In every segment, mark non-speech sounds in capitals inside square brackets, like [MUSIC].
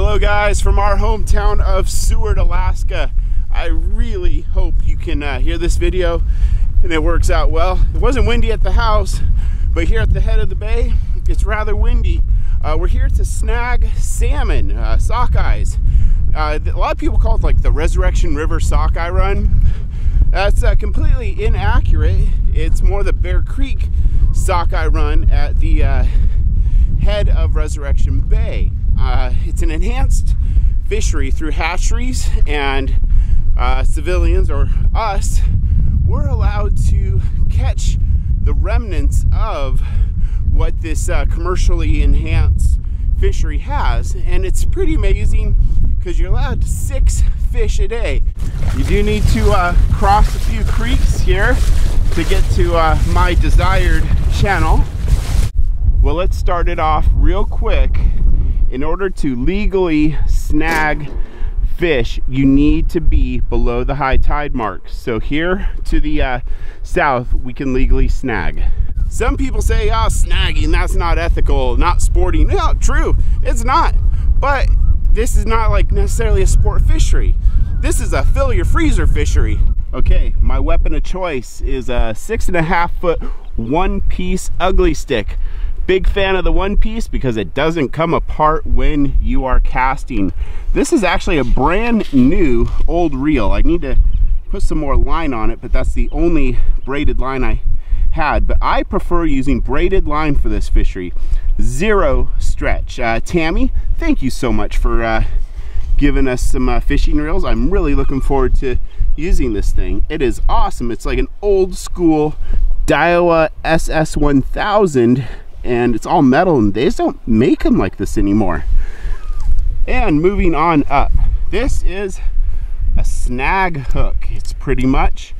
Hello guys from our hometown of Seward, Alaska. I really hope you can uh, hear this video and it works out well. It wasn't windy at the house, but here at the head of the bay, it's rather windy. Uh, we're here to snag salmon, uh, sockeyes. Uh, a lot of people call it like the Resurrection River sockeye run. That's uh, completely inaccurate. It's more the Bear Creek sockeye run at the uh, head of Resurrection Bay. Uh, it's an enhanced fishery through hatcheries and uh, civilians or us, we're allowed to catch the remnants of what this uh, commercially enhanced fishery has. And it's pretty amazing because you're allowed six fish a day. You do need to uh, cross a few creeks here to get to uh, my desired channel. Well, let's start it off real quick in order to legally snag fish, you need to be below the high tide mark. So here to the uh, south, we can legally snag. Some people say, oh, snagging, that's not ethical, not sporting. No, true, it's not. But this is not like necessarily a sport fishery. This is a fill your freezer fishery. Okay, my weapon of choice is a six and a half foot one piece Ugly Stik. Big fan of the one piece because it doesn't come apart when you are casting. This is actually a brand new old reel. I need to put some more line on it, but that's the only braided line I had. But I prefer using braided line for this fishery. Zero stretch. Uh, Tammy, thank you so much for uh, giving us some uh, fishing reels. I'm really looking forward to using this thing. It is awesome. It's like an old school Daiwa SS1000 and it's all metal and they just don't make them like this anymore. And moving on up, this is a snag hook. It's pretty much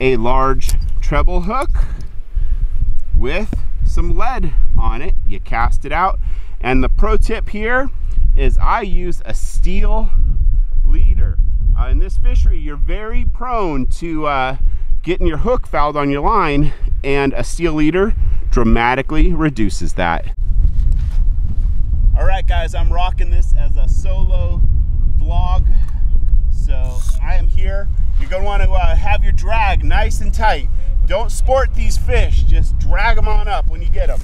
a large treble hook with some lead on it. You cast it out. And the pro tip here is I use a steel leader. Uh, in this fishery, you're very prone to uh, getting your hook fouled on your line and a steel leader dramatically reduces that. All right, guys, I'm rocking this as a solo vlog. So I am here. You're gonna wanna uh, have your drag nice and tight. Don't sport these fish, just drag them on up when you get them.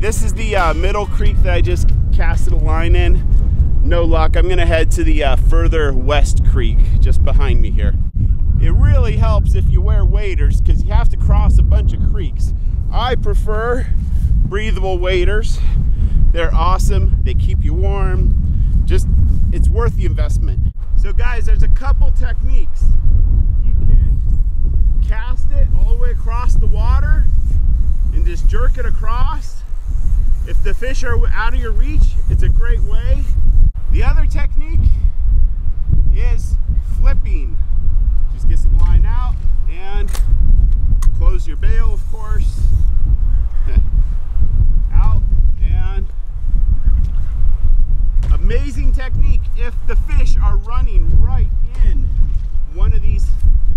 This is the uh, middle creek that I just casted a line in. No luck. I'm gonna head to the uh, further west creek just behind me here. It really helps if you wear waders because you have to cross a bunch of creeks. I prefer breathable waders. They're awesome. They keep you warm. Just, it's worth the investment. So guys, there's a couple techniques. You can cast it all the way across the water and just jerk it across if the fish are out of your reach, it's a great way. The other technique is flipping. Just get some line out and close your bail, of course. [LAUGHS] out and amazing technique if the fish are running right in one of these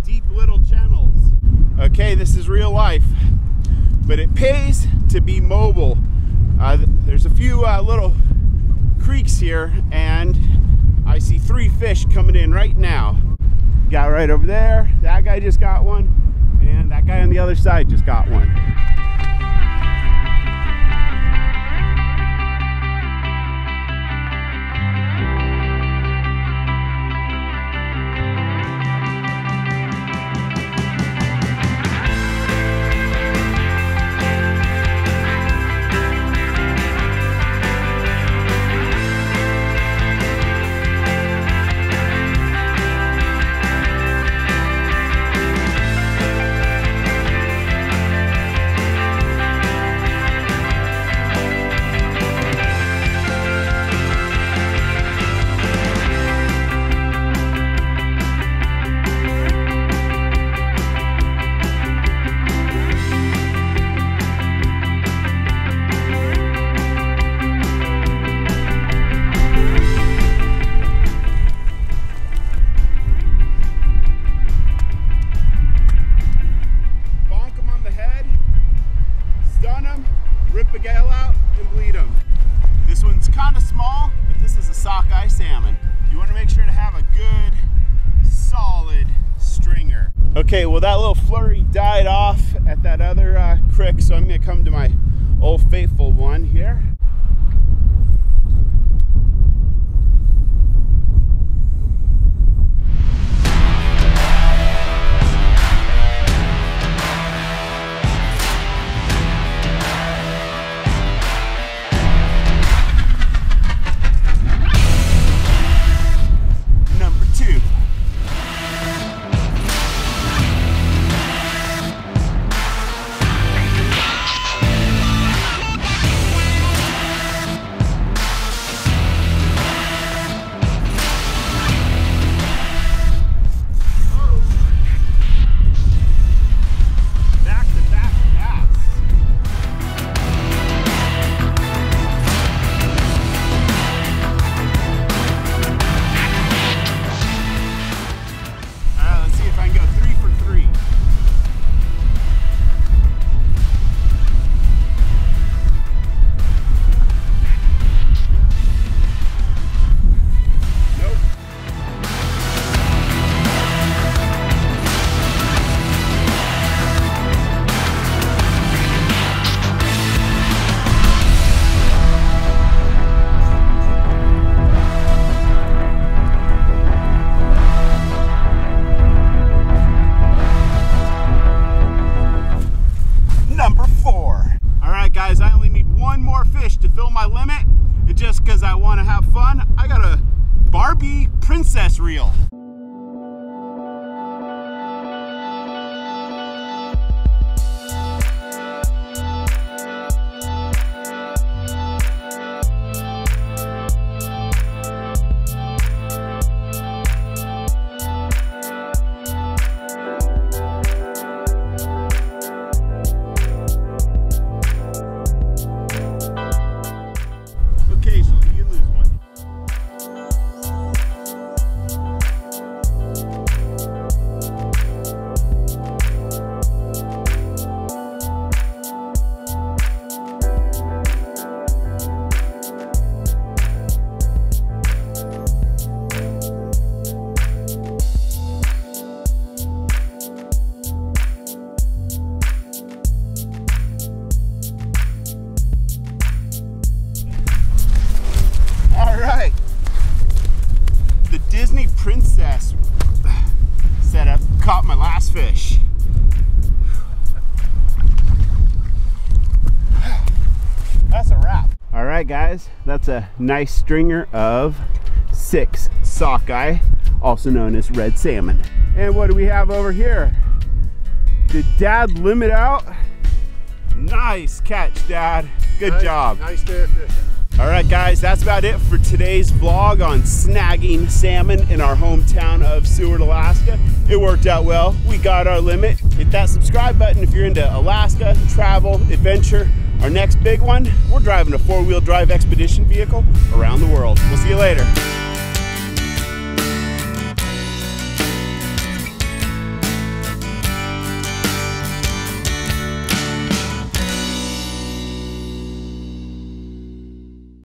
deep little channels. Okay, this is real life, but it pays to be mobile. Uh, there's a few uh, little creeks here and I see three fish coming in right now. Got right over there, that guy just got one, and that guy on the other side just got one. Okay, well that little flurry died off at that other uh, creek, so I'm gonna come to my old faithful one here. Fun, I got a Barbie princess reel. Right, guys, that's a nice stringer of six sockeye, also known as red salmon. And what do we have over here? Did Dad limit out? Nice catch, Dad. Good Nice- job. Nice day fishing. All right, guys, that's about it for today's vlog on snagging salmon in our hometown of Seward, Alaska. It worked out well. We got our limit. Hit that subscribe button if you're into Alaska, travel, adventure. Our next big one, we're driving a four-wheel drive expedition vehicle around the world. We'll see you later.